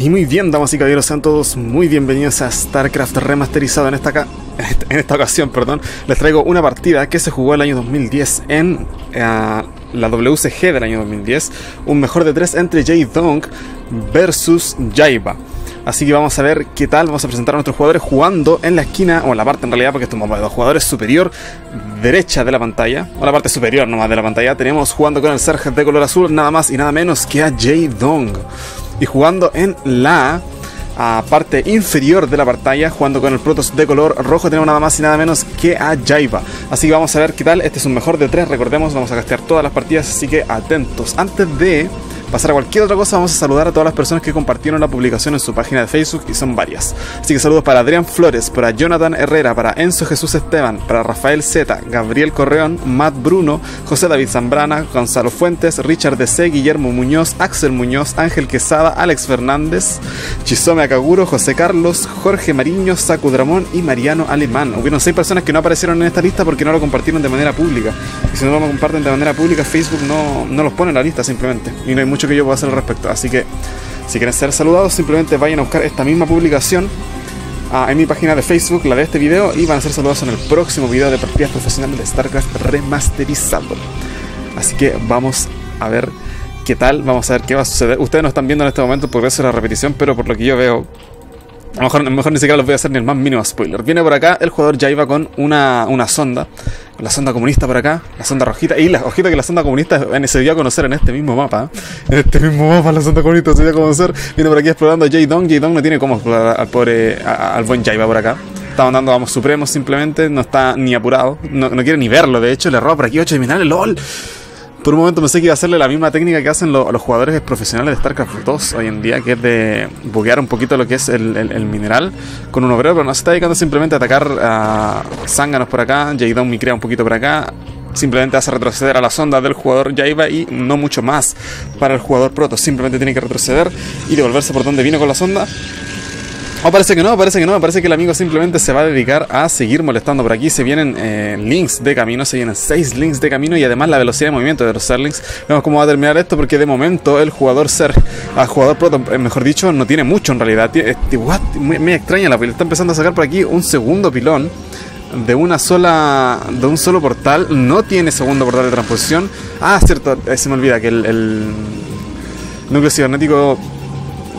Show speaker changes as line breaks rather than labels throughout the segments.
Y muy bien, damas y caballeros, sean todos muy bienvenidos a StarCraft remasterizado en esta, en esta ocasión. Perdón, les traigo una partida que se jugó el año 2010 en eh, la WCG del año 2010. Un mejor de tres entre Jay Dong versus Jaiba. Así que vamos a ver qué tal. Vamos a presentar a nuestros jugadores jugando en la esquina, o en la parte en realidad, porque esto es jugadores superior derecha de la pantalla, o la parte superior nomás de la pantalla. Tenemos jugando con el Serge de color azul, nada más y nada menos que a Jay Dong y jugando en la parte inferior de la pantalla, jugando con el Protoss de color rojo, tenemos nada más y nada menos que a Jaiba. Así que vamos a ver qué tal. Este es un mejor de tres, recordemos, vamos a gastear todas las partidas, así que atentos. Antes de pasar a cualquier otra cosa, vamos a saludar a todas las personas que compartieron la publicación en su página de Facebook y son varias. Así que saludos para Adrián Flores, para Jonathan Herrera, para Enzo Jesús Esteban, para Rafael Z, Gabriel Correón, Matt Bruno, José David Zambrana, Gonzalo Fuentes, Richard DC, Guillermo Muñoz, Axel Muñoz, Ángel Quesada, Alex Fernández, Chisome Akaguro, José Carlos, Jorge Mariño, Saku Dramón y Mariano Alemán. Hubieron seis personas que no aparecieron en esta lista porque no lo compartieron de manera pública. Y si no lo comparten de manera pública, Facebook no, no los pone en la lista simplemente. Y no hay mucho que yo pueda hacer al respecto. Así que si quieren ser saludados, simplemente vayan a buscar esta misma publicación ah, en mi página de Facebook, la de este video, y van a ser saludados en el próximo video de partidas profesionales de StarCraft remasterizado. Así que vamos a ver qué tal, vamos a ver qué va a suceder. Ustedes no están viendo en este momento por eso la repetición, pero por lo que yo veo, a lo mejor, mejor ni siquiera los voy a hacer ni el más mínimo spoiler. Viene por acá, el jugador ya iba con una, una sonda. La sonda comunista por acá, la sonda rojita. Y la ojita que la sonda comunista se dio a conocer en este mismo mapa. En este mismo mapa la sonda comunista se dio a conocer. Viene por aquí explorando a J-Dong. J-Dong no tiene cómo explorar al pobre, al buen Jaiba por acá. Está mandando vamos supremos simplemente, no está ni apurado. No, no quiere ni verlo, de hecho, le roba por aquí 8 minerales, LOL. Por un momento pensé que iba a hacerle la misma técnica que hacen los jugadores profesionales de StarCraft 2 hoy en día, que es de buguear un poquito lo que es el, mineral con un obrero, pero no se está dedicando simplemente a atacar a zánganos por acá, Jaydon mi crea un poquito por acá, simplemente hace retroceder a la sonda del jugador Jaiba y no mucho más para el jugador Proto, simplemente tiene que retroceder y devolverse por donde vino con la sonda Oh, parece que no, parece que no, parece que el amigo simplemente se va a dedicar a seguir molestando. Por aquí se vienen eh, links de camino, se vienen 6 links de camino y además la velocidad de movimiento de los Serlings. Vemos cómo va a terminar esto porque de momento el jugador Ser, al jugador Proto, eh, mejor dicho, no tiene mucho en realidad. What? Muy, extraña la. Está empezando a sacar por aquí un segundo pilón de una sola de un solo portal no tiene segundo portal de transposición ah cierto eh, se me olvida que el núcleo cibernético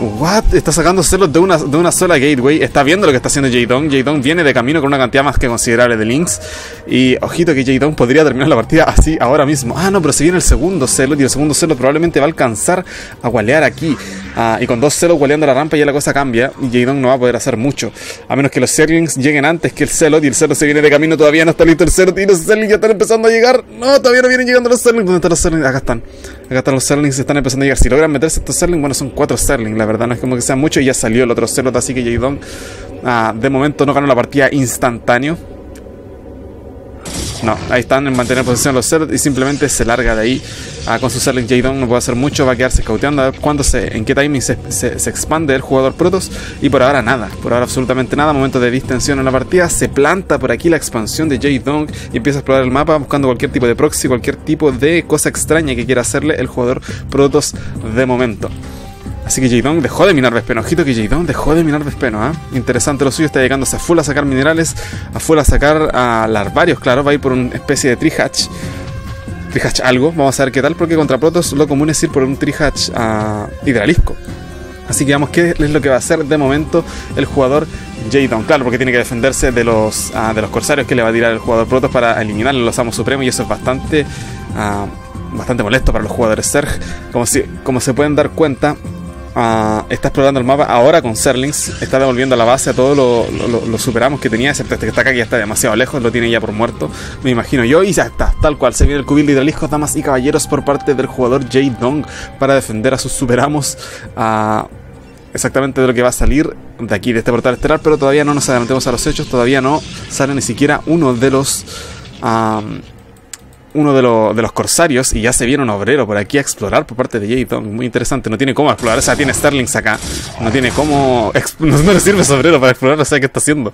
What? Está sacando celos de una, de una sola gateway. Está viendo lo que está haciendo J-Dong. J-Dong viene de camino con una cantidad más que considerable de links. Y ojito que J-Dong podría terminar la partida así ahora mismo. Ah, no, pero si viene el segundo celo. Y el segundo celo probablemente va a alcanzar a gualear aquí. Ah, y con dos celos gualeando la rampa ya la cosa cambia. Y J-Dong no va a poder hacer mucho. A menos que los Zerlings lleguen antes que el celo. Y el celo se viene de camino. Todavía no está listo el celo. Y los Zerlings ya están empezando a llegar. No, todavía no vienen llegando los Zerlings. ¿Dónde están los Zerlings? Acá están. Acá están los Zerlings. Están empezando a llegar. Si logran meterse estos Zerlings, bueno, son cuatro Zerlings, la verdad. No es como que sean mucho y ya salió el otro Celot, así que Jadon ah, de momento no ganó la partida instantáneo. No, ahí están en mantener posición los Celot y simplemente se larga de ahí ah, con su Serling Jadon. No puede hacer mucho, va a quedarse cauteando a ver cuándo se, en qué timing se, se, expande el jugador Protoss. Y por ahora nada, por ahora absolutamente nada. Momento de distensión en la partida. Se planta por aquí la expansión de Jadon y empieza a explorar el mapa buscando cualquier tipo de proxy, cualquier tipo de cosa extraña que quiera hacerle el jugador Protoss de momento. Así que Jadon dejó de minar Vespeno. Ojito que Jadon dejó de minar Vespeno. ¿eh? Interesante lo suyo. Está llegándose a full a sacar minerales. A full a sacar a larvarios. Claro, va a ir por una especie de trihatch. Trihatch algo. Vamos a ver qué tal. Porque contra Protoss lo común es ir por un trihatch uh, hidralisco. Así que vamos qué es lo que va a hacer de momento el jugador Jadon. Claro, porque tiene que defenderse de los, uh, de los corsarios que le va a tirar el jugador Protoss para eliminar los amos supremos. Y eso es bastante, uh, bastante molesto para los jugadores Serg. Como, si, como se pueden dar cuenta, Ah, está explorando el mapa ahora con Serlings. Está devolviendo a la base a todos los lo, superamos que tenía, excepto este que está acá, que ya está demasiado lejos, lo tiene ya por muerto, me imagino yo. Y ya está, tal cual. Se viene el cubil de hidraliscos, damas y caballeros, por parte del jugador Jay Dong para defender a sus superamos. a exactamente de lo que va a salir de aquí, de este portal estelar, pero todavía no nos adelantemos a los hechos, todavía no sale ni siquiera uno de los uno de, de, los corsarios y ya se viene un obrero por aquí a explorar por parte de Jay Muy interesante, no tiene cómo explorar, o sea, tiene Sterlings acá. No tiene cómo... No, le sirve ese obrero para explorar, o sea, ¿qué está haciendo?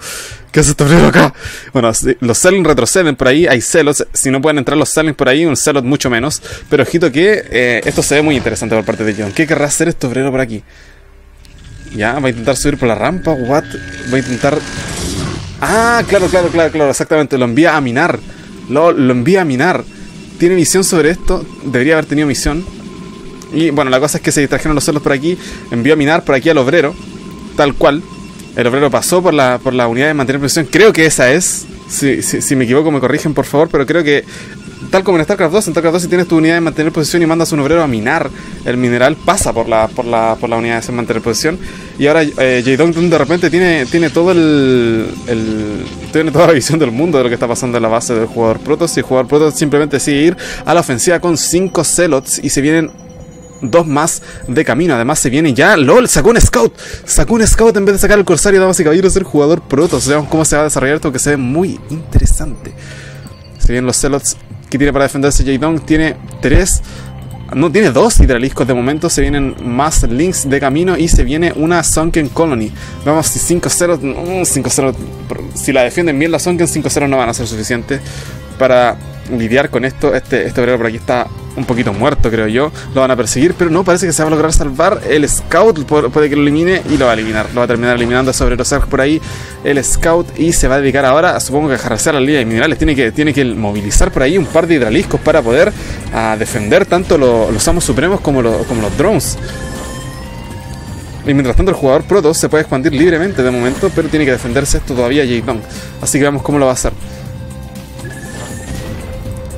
¿Qué hace este obrero acá? Bueno, los Sterlings retroceden por ahí, hay celos. Si no pueden entrar los Sterlings por ahí, un celot mucho menos. Pero ojito que eh, esto se ve muy interesante por parte de John. ¿Qué querrá hacer este obrero por aquí? Ya, va a intentar subir por la rampa. What? Va a intentar. Ah, claro, claro, claro, claro, exactamente. Lo envía a minar. Lo, envía a minar. Tiene visión sobre esto. Debería haber tenido misión. Y bueno, la cosa es que se distrajeron los celos por aquí. Envió a minar por aquí al obrero. Tal cual. El obrero pasó por la, por la unidad de mantener presión. Creo que esa es. Si, si, si me equivoco, me corrigen por favor. Pero creo que tal como en StarCraft 2, en StarCraft 2 si tienes tu unidad de mantener posición y mandas a un obrero a minar el mineral, pasa por la, por la, por la unidad de mantener posición. Y ahora eh, de repente tiene, tiene todo el, el, tiene toda la visión del mundo de lo que está pasando en la base del jugador Protoss. Y el jugador Protoss simplemente sigue ir a la ofensiva con 5 Celots y se vienen dos más de camino. Además, se viene ya. LOL, sacó un scout. Sacó un scout en vez de sacar el corsario, damas y caballeros, el jugador Protoss. Veamos cómo se va a desarrollar esto que se ve muy interesante. Se vienen los Celots que tiene para defenderse J-Dong. Tiene tres. No, tiene dos hidraliscos de momento. Se vienen más links de camino y se viene una Sunken Colony. Vamos, si 5-0. 5-0. Si la defienden bien la Sunken, 5-0 no van a ser suficientes para lidiar con esto. Este, este obrero por aquí está un poquito muerto, creo yo. Lo van a perseguir, pero no, parece que se va a lograr salvar. El Scout puede que lo elimine y lo va a eliminar. Lo va a terminar eliminando sobre los por ahí el Scout y se va a dedicar ahora, supongo que a jarrasear la línea de minerales. Tiene que, tiene que movilizar por ahí un par de hidraliscos para poder ah, defender tanto los amos supremos como, como los drones. Y mientras tanto el jugador Protoss se puede expandir libremente de momento, pero tiene que defenderse esto todavía J-Dong. Así que vemos cómo lo va a hacer.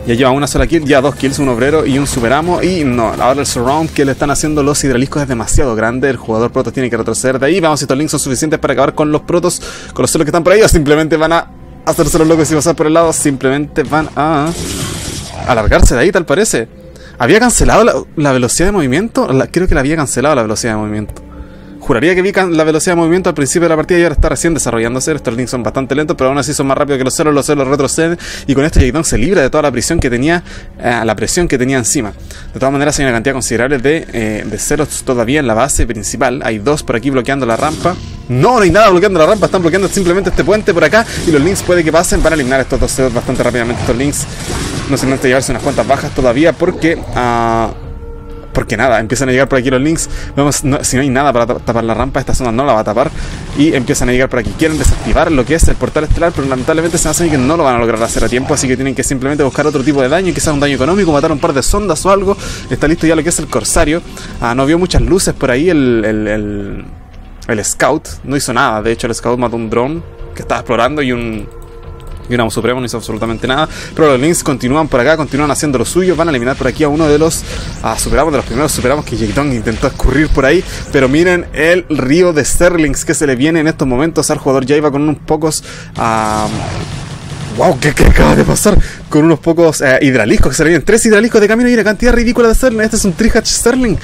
Ya lleva una sola kill, ya dos kills, un obrero y un superamo. Y no, ahora el surround que le están haciendo los hidraliscos es demasiado grande. El jugador proto tiene que retroceder de ahí. Vamos si estos links son suficientes para acabar con los protos, con los celos que están por ahí. O simplemente van a hacerse los locos y pasar por el lado. Simplemente van a alargarse de ahí, tal parece. ¿Había cancelado la, velocidad de movimiento? creo que la había cancelado la velocidad de movimiento. Juraría que vi la velocidad de movimiento al principio de la partida y ahora está recién desarrollándose. Estos links son bastante lentos, pero aún así son más rápidos que los celos. Los celos retroceden y con esto Jake se libra de toda la presión que tenía, eh, la presión que tenía encima. De todas maneras, hay una cantidad considerable de, eh, celos todavía en la base principal. Hay dos por aquí bloqueando la rampa. No, no hay nada bloqueando la rampa, están bloqueando simplemente este puente por acá y los links puede que pasen para eliminar estos dos celos bastante rápidamente. Estos links no se necesita llevarse unas cuantas bajas todavía porque... Uh, porque nada, empiezan a llegar por aquí los links. Vemos, si no hay nada para tapar la rampa, esta zona no la va a tapar. Y empiezan a llegar por aquí. Quieren desactivar lo que es el portal estelar, pero lamentablemente se hacen que no lo van a lograr hacer a tiempo. Así que tienen que simplemente buscar otro tipo de daño, quizás un daño económico, matar un par de sondas o algo. Está listo ya lo que es el corsario. Ah, no vio muchas luces por ahí el, el, el scout. No hizo nada. De hecho, el scout mató un drone que estaba explorando y un un Supremo no hizo absolutamente nada. Pero los Links continúan por acá, continúan haciendo lo suyo. Van a eliminar por aquí a uno de los Superamos, de los primeros Superamos que Jake intentó escurrir por ahí. Pero miren el río de Sterlings que se le viene en estos momentos al jugador. Ya iba con unos pocos. ¡Wow! ¿qué, acaba de pasar? Con unos pocos eh, hidraliscos que se le vienen. Tres hidraliscos de camino y una cantidad ridícula de Sterling. Este es un Trihatch Sterling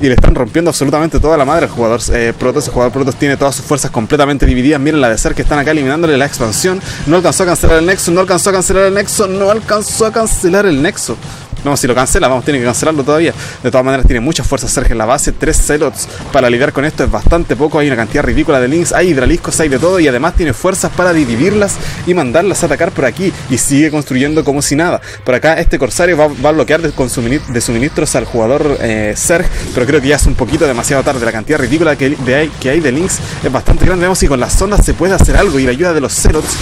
y le están rompiendo absolutamente toda la madre al jugador eh, Protoss. El jugador Protoss tiene todas sus fuerzas completamente divididas. Miren la de ser que están acá eliminándole la expansión. No alcanzó a cancelar el Nexo, no alcanzó a cancelar el Nexo, no alcanzó a cancelar el Nexo. No, si lo cancela, vamos, tiene que cancelarlo todavía. De todas maneras, tiene mucha fuerza Sergio en la base. Tres celots para lidiar con esto es bastante poco. Hay una cantidad ridícula de links, hay hidraliscos, hay de todo. Y además tiene fuerzas para dividirlas y mandarlas a atacar por aquí. Y sigue construyendo como si nada. Por acá, este corsario va, a bloquear de, suministros al jugador eh, Serg. Pero creo que ya es un poquito demasiado tarde. La cantidad ridícula que, que hay de links es bastante grande. Vemos si con las zonas se puede hacer algo. Y la ayuda de los celots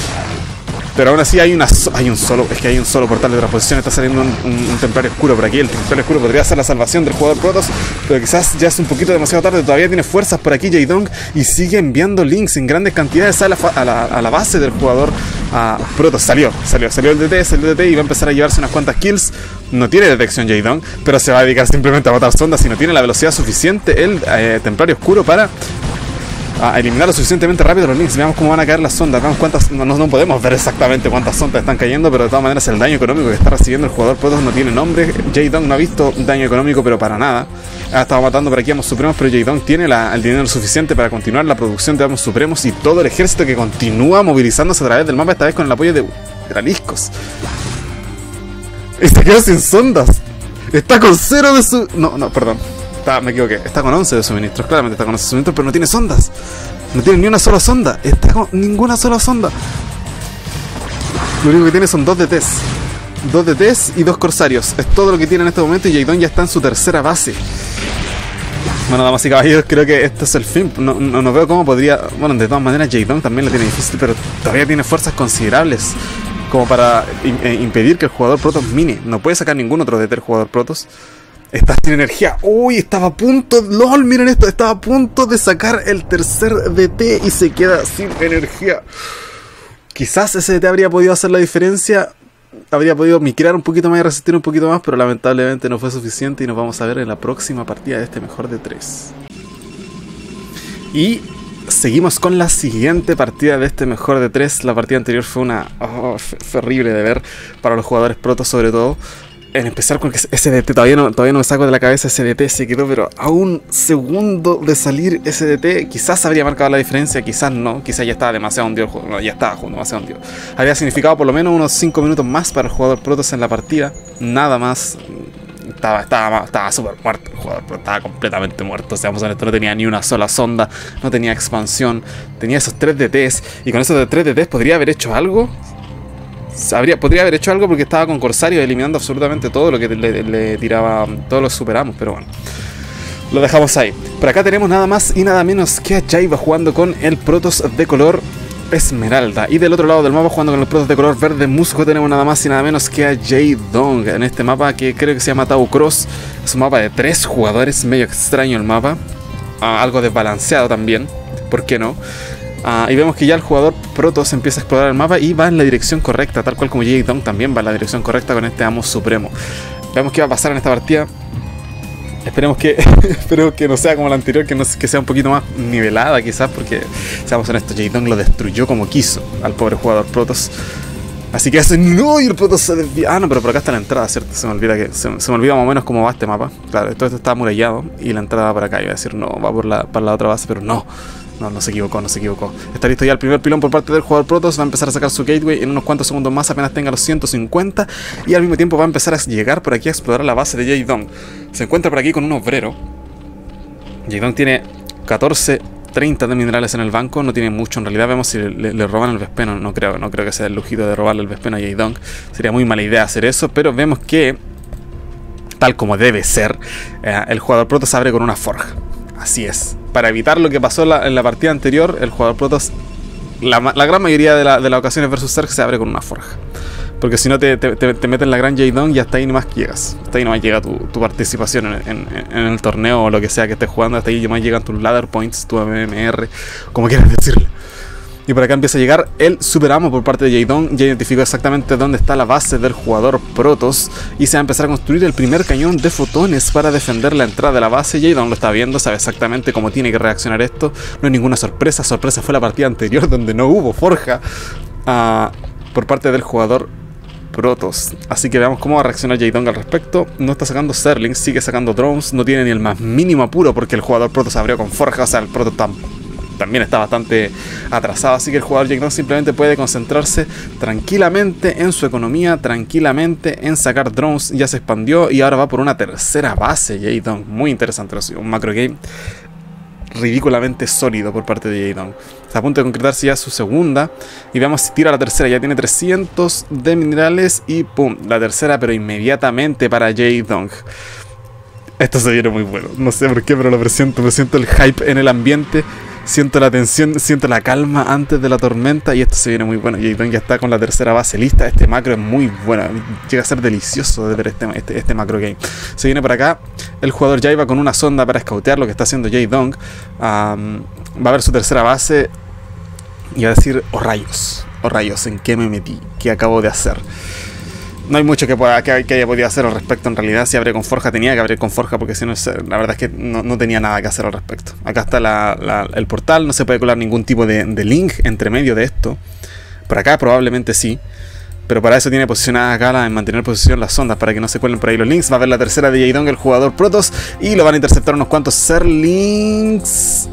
pero aún así hay, una, hay un solo, es que hay un solo portal de transposición, está saliendo un, templario oscuro por aquí, el templario oscuro podría ser la salvación del jugador Protoss, pero quizás ya es un poquito demasiado tarde, todavía tiene fuerzas por aquí J-Dong y sigue enviando links en grandes cantidades a la, base del jugador a Protoss. Salió, salió, salió el DT, el DT y va a empezar a llevarse unas cuantas kills. No tiene detección J-Dong, pero se va a dedicar simplemente a matar sondas y no tiene la velocidad suficiente el eh, templario oscuro para a eliminar lo suficientemente rápido los links. Veamos cómo van a caer las sondas. Veamos cuántas. No, no podemos ver exactamente cuántas sondas están cayendo, pero de todas maneras el daño económico que está recibiendo el jugador Protoss no tiene nombre. J-Dong no ha visto daño económico, pero para nada. Ha estado matando por aquí a Amos Supremos, pero J-Dong tiene el dinero suficiente para continuar la producción de Amos Supremos y todo el ejército que continúa movilizándose a través del mapa, esta vez con el apoyo de Graliscos. Y se sin sondas. Está con cero de su. No, no, perdón me equivoqué. Está con 11 de suministros. Claramente está con 11 de suministros, pero no tiene sondas. No tiene ni una sola sonda. Está con ninguna sola sonda. Lo único que tiene son dos DTs. Dos DTs y dos corsarios. Es todo lo que tiene en este momento y Jaidon ya está en su tercera base. Bueno, damas y caballeros, creo que este es el fin. No, no, veo cómo podría. Bueno, de todas maneras, J-Dong también lo tiene difícil, pero todavía tiene fuerzas considerables como para eh, impedir que el jugador Protoss mine. No puede sacar ningún otro DT el jugador Protoss. Está sin energía. Uy, estaba a punto. LOL, miren esto. Estaba a punto de sacar el tercer DT y se queda sin energía. Quizás ese DT habría podido hacer la diferencia habría podido micrar un poquito más y resistir un poquito más, pero lamentablemente no fue suficiente y nos vamos a ver en la próxima partida de este mejor de tres. Y seguimos con la siguiente partida de este mejor de tres. La partida anterior fue una... Oh, de ver para los jugadores protos sobre todo en empezar con SDT, todavía no, todavía no me saco de la cabeza SDT, se quedó, pero a un segundo de salir SDT, quizás habría marcado la diferencia, quizás no, quizás ya estaba demasiado hundido juego, ya estaba demasiado hundido. Habría significado por lo menos unos 5 minutos más para el jugador Protoss en la partida, nada más. Estaba, estaba, estaba súper muerto el jugador, pero estaba completamente muerto. Seamos honestos, no tenía ni una sola sonda, no tenía expansión, tenía esos 3 DTs, y con esos 3 DTs podría haber hecho algo podría haber hecho algo porque estaba con Corsario eliminando absolutamente todo lo que le, tiraba. Todos los superamos, pero bueno. Lo dejamos ahí. Por acá tenemos nada más y nada menos que a Jaiba jugando con el Protoss de color Esmeralda. Y del otro lado del mapa, jugando con el Protoss de color verde musgo, tenemos nada más y nada menos que a J-Dong en este mapa que creo que se llama Tau Cross. Es un mapa de tres jugadores, medio extraño el mapa. Ah, algo desbalanceado también, ¿por qué no? Ah, y vemos que ya el jugador Protoss empieza a explorar el mapa y va en la dirección correcta, tal cual como Jay Dong también va en la dirección correcta con este Amo Supremo. Vemos qué va a pasar en esta partida. Esperemos que, esperemos que no sea como la anterior, que, no, que sea un poquito más nivelada quizás, porque seamos honestos, Jay Dong lo destruyó como quiso al pobre jugador Protoss. Así que hace no y el Protoss se desvía. Ah, no, pero por acá está la entrada, ¿cierto? Se me olvida que se, me olvida más o menos cómo va este mapa. Claro, todo esto está amurallado y la entrada va por acá. Iba a decir, no, va por la, para la otra base, pero no. No, no se equivocó, no se equivocó. Está listo ya el primer pilón por parte del jugador Protoss. Va a empezar a sacar su gateway en unos cuantos segundos más, apenas tenga los 150. Y al mismo tiempo va a empezar a llegar por aquí a explorar la base de J-Dong. Se encuentra por aquí con un obrero. J-Dong tiene 14, 30 de minerales en el banco. No tiene mucho en realidad. Vemos si le, roban el Vespeno. No creo, no creo que sea el lujido de robarle el Vespeno a J-Dong. Sería muy mala idea hacer eso. Pero vemos que, tal como debe ser, eh, el jugador Protoss abre con una forja. Así es. Para evitar lo que pasó en la, partida anterior, el jugador Protoss, la, gran mayoría de, las ocasiones versus Zerg se abre con una forja. Porque si no te, te, meten la gran J-Dong y hasta ahí nomás llegas. Hasta ahí nomás llega tu, participación en, en, el torneo o lo que sea que estés jugando. Hasta ahí nomás llegan tus ladder points, tu MMR, como quieras decirle. Y por acá empieza a llegar el Superamo por parte de Jadon. Ya identificó exactamente dónde está la base del jugador Protoss. Y se va a empezar a construir el primer cañón de fotones para defender la entrada de la base. Jadon lo está viendo, sabe exactamente cómo tiene que reaccionar esto. No hay ninguna sorpresa. Sorpresa fue la partida anterior donde no hubo forja ah, por parte del jugador Protoss. Así que veamos cómo va a reaccionar Jadon al respecto. No está sacando Serling, sigue sacando drones. No tiene ni el más mínimo apuro porque el jugador Protoss abrió con forja. O sea, el Protoss tampoco también está bastante atrasado, así que el jugador Jake simplemente puede concentrarse tranquilamente en su economía, tranquilamente en sacar drones, ya se expandió y ahora va por una tercera base Jadon, muy interesante, un macro game ridículamente sólido por parte de Jadon. Está a punto de concretarse ya su segunda. Y veamos si tira la tercera. Ya tiene 300 de minerales. Y pum, la tercera, pero inmediatamente para Jadon. Esto se viene muy bueno. No sé por qué, pero lo presiento. Presiento el hype en el ambiente siento la tensión, siento la calma antes de la tormenta y esto se viene muy bueno. Y ya está con la tercera base lista. Este macro es muy bueno. Llega a ser delicioso de ver este, este, este macro game. Se viene por acá. El jugador ya iba con una sonda para escautear lo que está haciendo Jay Dong. va a ver su tercera base y va a decir, oh rayos, oh rayos, ¿en qué me metí? ¿Qué acabo de hacer? No hay mucho que, haya podido hacer al respecto. En realidad, si abre con Forja, tenía que abrir con Forja porque si no, la verdad es que no, tenía nada que hacer al respecto. Acá está el portal, no se puede colar ningún tipo de, link entre medio de esto. Por acá probablemente sí. Pero para eso tiene posicionada acá en mantener posición las ondas para que no se cuelen por ahí los links. Va a ver la tercera de Jadong, el jugador Protoss. Y lo van a interceptar unos cuantos Serlings.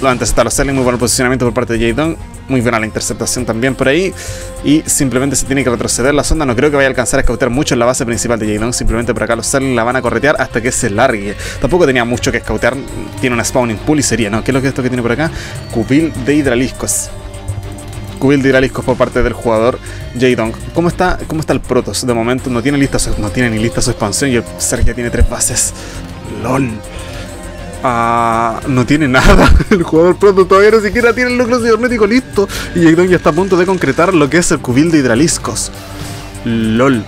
Lo van a interceptar los Serlings. Muy buen posicionamiento por parte de Jadong. Muy buena la interceptación también por ahí. Y simplemente se tiene que retroceder la sonda. No creo que vaya a alcanzar a escautear mucho en la base principal de Jadon. Simplemente por acá los Serling la van a corretear hasta que se largue. Tampoco tenía mucho que escautear. Tiene una spawning pool y sería, ¿no? ¿Qué es lo que esto que tiene por acá? Cubil de hidraliscos. Cubil de hidraliscos por parte del jugador Jadon. ¿Cómo está, ¿Cómo está el Protoss? De momento no tiene, lista no tiene ni lista su expansión y el Ser ya tiene tres bases. LOL. Ah, no tiene nada. El jugador pronto todavía ni siquiera tiene el núcleo cibernético listo. Y Jaydon ya está a punto de concretar lo que es el cubil de hidraliscos. LOL.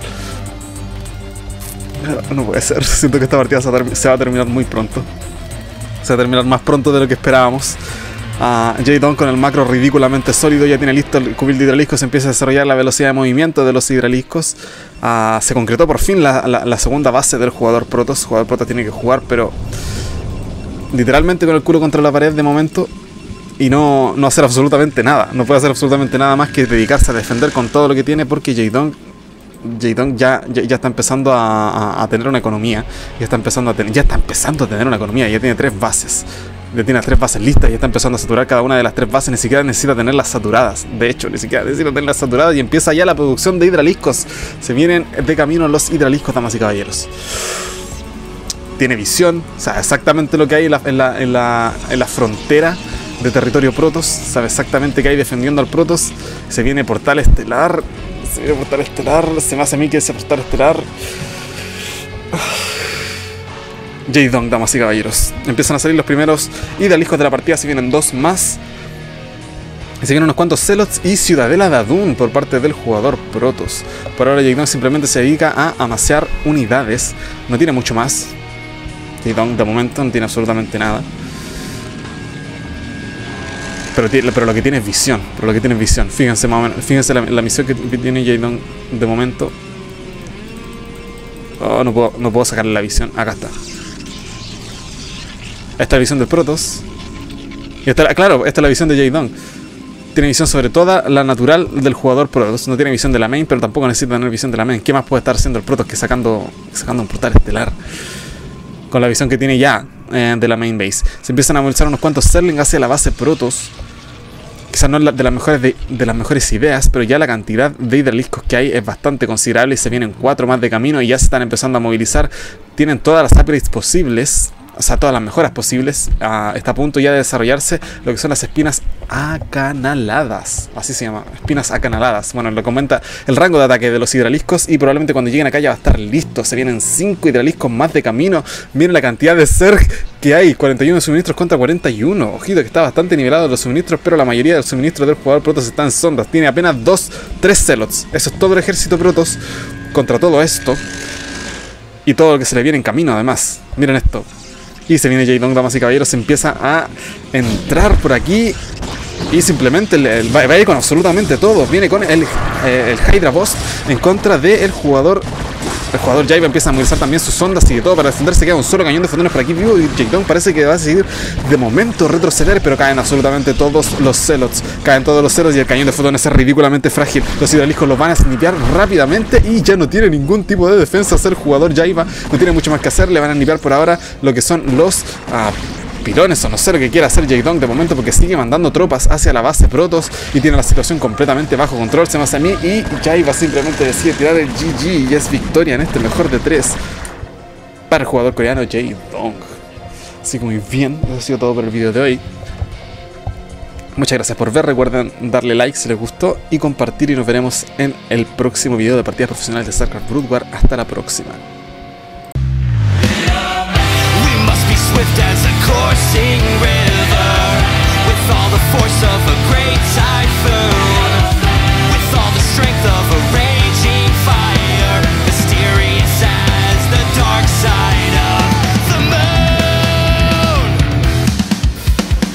No puede ser. Siento que esta partida se va a terminar muy pronto. Se va a terminar más pronto de lo que esperábamos. Uh, con el macro ridículamente sólido ya tiene listo el cubil de hidraliscos, empieza a desarrollar la velocidad de movimiento de los hidraliscos. Ah, se concretó por fin la, segunda base del jugador Protoss. El jugador Protoss tiene que jugar, pero literalmente con el culo contra la pared de momento y no, no hacer absolutamente nada. No puede hacer absolutamente nada más que dedicarse a defender con todo lo que tiene porque J-Dong ya, ya, está empezando a, tener una economía. Ya está, empezando a ya está empezando a tener una economía. Ya tiene tres bases. Ya tiene las tres bases listas. Ya está empezando a saturar cada una de las tres bases. Ni siquiera necesita tenerlas saturadas. De hecho, ni siquiera necesita tenerlas saturadas. Y empieza ya la producción de hidraliscos. Se vienen de camino los hidraliscos, damas y caballeros tiene visión, sabe exactamente lo que hay en la, en la, en la, frontera de territorio Protoss, sabe exactamente qué hay defendiendo al Protoss. Se viene portal estelar, se viene portal estelar, se me hace a mí que ese portal estelar. J-Dong, damas y caballeros. Empiezan a salir los primeros idealiscos de la partida, se vienen dos más. Se vienen unos cuantos Celots y Ciudadela de Adun por parte del jugador Protoss. Por ahora J-Dong simplemente se dedica a amasear unidades, no tiene mucho más. J-Dong de momento no tiene absolutamente nada. Pero, lo que tiene es visión. Pero lo que tiene es visión. Fíjense más Fíjense la, misión que tiene J-Dong de momento. Oh, no puedo, no puedo sacarle la visión. Acá está. Esta es la visión del Protoss. Claro, esta es la visión de J-Dong. Tiene visión sobre toda la natural del jugador Protoss. No tiene visión de la main, pero tampoco necesita tener visión de la main. ¿Qué más puede estar haciendo el Protoss que sacando, sacando un portal estelar? Con la visión que tiene ya eh, de la main base. Se empiezan a movilizar unos cuantos Serling hacia la base Protoss. Quizás no es de las, mejores de, las mejores ideas, pero ya la cantidad de hidraliscos que hay es bastante considerable y se vienen cuatro más de camino y ya se están empezando a movilizar. Tienen todas las upgrades posibles o sea, todas las mejoras posibles. Ah, está a punto ya de desarrollarse lo que son las espinas acanaladas. Así se llama, espinas acanaladas. Bueno, lo comenta el rango de ataque de los hidraliscos y probablemente cuando lleguen acá ya va a estar listo. Se vienen 5 hidraliscos más de camino. Miren la cantidad de Zerg que hay. 41 suministros contra 41. Ojito que está bastante nivelado los suministros, pero la mayoría de los suministros del jugador Protoss están en sondas. Tiene apenas 2, 3 Celots. Eso es todo el ejército Protoss contra todo esto. Y todo lo que se le viene en camino además. Miren esto. Y se viene J-Dong, damas y caballeros, empieza a entrar por aquí. Y simplemente va, a ir con absolutamente todo. Viene con el, eh, el Hydra Boss en contra del jugador el jugador Jaiba empieza a movilizar también sus ondas y todo para defenderse. Queda un solo cañón de fotones por aquí vivo. Y Jake parece que va a seguir de momento retroceder. Pero caen absolutamente todos los celots. Caen todos los celos y el cañón de fotones es ridículamente frágil. Los hidraliscos lo van a snipear rápidamente. Y ya no tiene ningún tipo de defensa. Ser jugador Jaiba no tiene mucho más que hacer. Le van a snipear por ahora lo que son los. Uh, pilones o no sé lo que quiera hacer Jake Dong de momento porque sigue mandando tropas hacia la base Protoss y tiene la situación completamente bajo control. Se me hace a mí y Jaiba simplemente decide tirar el GG y es victoria en este mejor de tres para el jugador coreano Jake Dong. Así que muy bien, eso ha sido todo por el video de hoy. Muchas gracias por ver, recuerden darle like si les gustó y compartir y nos veremos en el próximo video de partidas profesionales de StarCraft Brood War. Hasta la próxima. coursing
river With all the force of a great typhoon With all the strength of a